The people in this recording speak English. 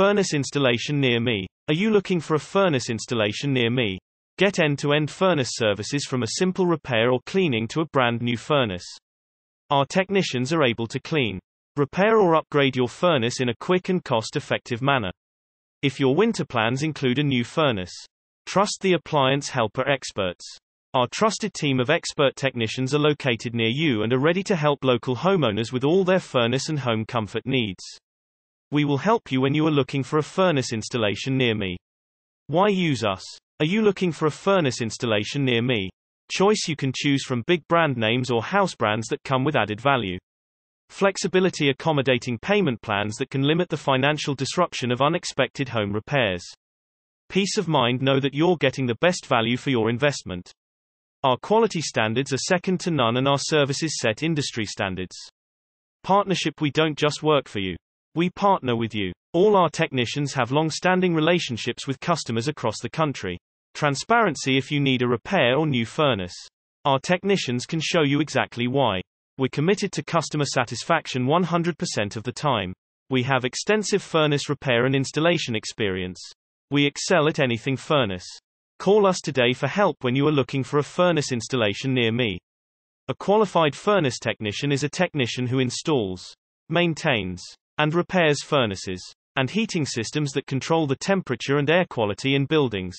Furnace installation near me. Are you looking for a furnace installation near me? Get end-to-end furnace services from a simple repair or cleaning to a brand new furnace. Our technicians are able to clean, repair or upgrade your furnace in a quick and cost-effective manner. If your winter plans include a new furnace, trust the appliance helper experts. Our trusted team of expert technicians are located near you and are ready to help local homeowners with all their furnace and home comfort needs. We will help you when you are looking for a furnace installation near me. Why use us? Are you looking for a furnace installation near me? Choice you can choose from big brand names or house brands that come with added value. Flexibility accommodating payment plans that can limit the financial disruption of unexpected home repairs. Peace of mind know that you're getting the best value for your investment. Our quality standards are second to none and our services set industry standards. Partnership We don't just work for you. We partner with you. All our technicians have long-standing relationships with customers across the country. Transparency if you need a repair or new furnace. Our technicians can show you exactly why. We're committed to customer satisfaction 100% of the time. We have extensive furnace repair and installation experience. We excel at anything furnace. Call us today for help when you are looking for a furnace installation near me. A qualified furnace technician is a technician who installs, maintains, and repairs furnaces and heating systems that control the temperature and air quality in buildings.